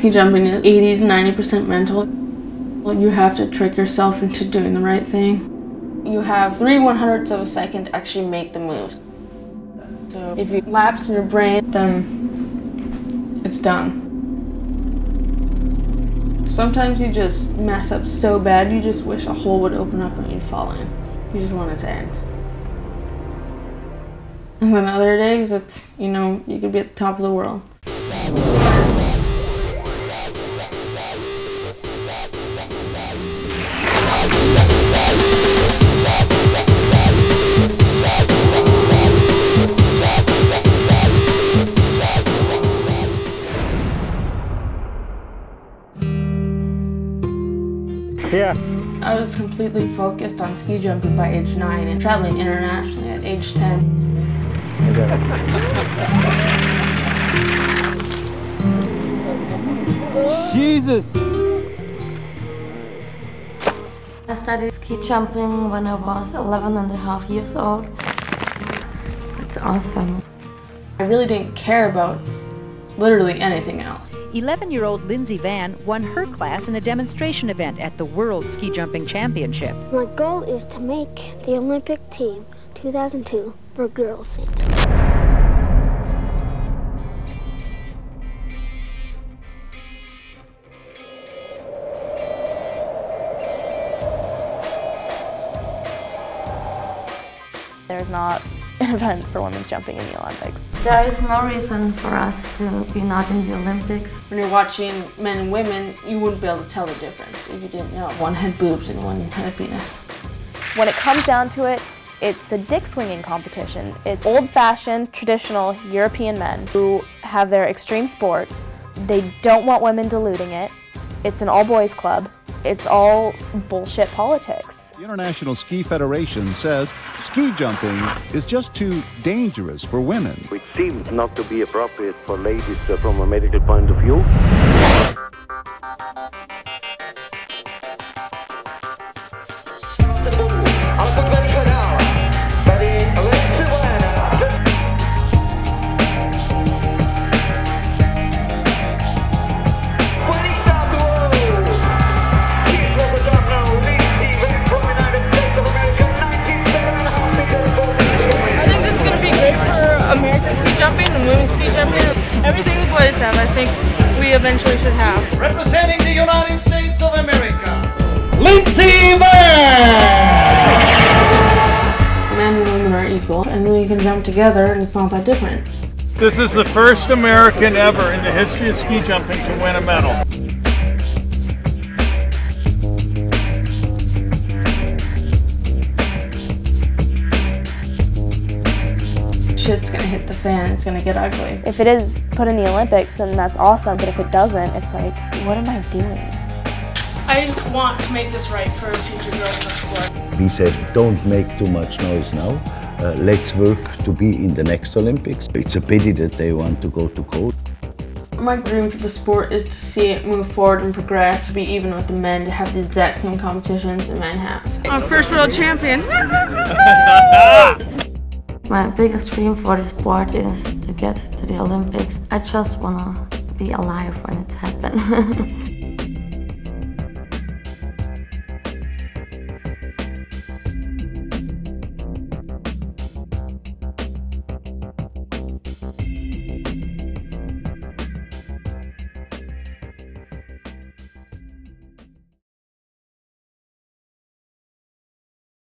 Ski jumping is 80 to 90% mental. You have to trick yourself into doing the right thing. You have three one hundredths of a second to actually make the move. So if you lapse in your brain, then it's done. Sometimes you just mess up so bad you just wish a hole would open up and you'd fall in. You just want it to end. And then other days, it's, you know, you could be at the top of the world. Yeah. I was completely focused on ski jumping by age 9 and traveling internationally at age 10. Jesus! I started ski jumping when I was 11 and a half years old. That's awesome. I really didn't care about literally anything else. 11 year old Lindsey Van won her class in a demonstration event at the World Ski Jumping Championship. My goal is to make the Olympic team 2002 for girls. There's not an event for women's jumping in the Olympics. There is no reason for us to be not in the Olympics. When you're watching men and women, you wouldn't be able to tell the difference if you didn't know one had boobs and one had a penis. When it comes down to it, it's a dick swinging competition. It's old fashioned, traditional European men who have their extreme sport. They don't want women diluting it. It's an all boys club. It's all bullshit politics. The International Ski Federation says ski jumping is just too dangerous for women. It seems not to be appropriate for ladies uh, from a medical point of view. American ski jumping and women's ski jumping. Everything the boys have, I think we eventually should have. Representing the United States of America, Lindsey Van! Men and women are equal, and we can jump together, and it's not that different. This is the first American ever in the history of ski jumping to win a medal. Shit's gonna hit the fan, it's gonna get ugly. If it is put in the Olympics, then that's awesome. But if it doesn't, it's like, what am I doing? I want to make this right for future girls in the sport. We said, don't make too much noise now. Uh, let's work to be in the next Olympics. It's a pity that they want to go to cold. My dream for the sport is to see it move forward and progress, be even with the men, to have the exact same competitions the men have. I'm first world champion. My biggest dream for the sport is to get to the Olympics. I just wanna be alive when it's happened.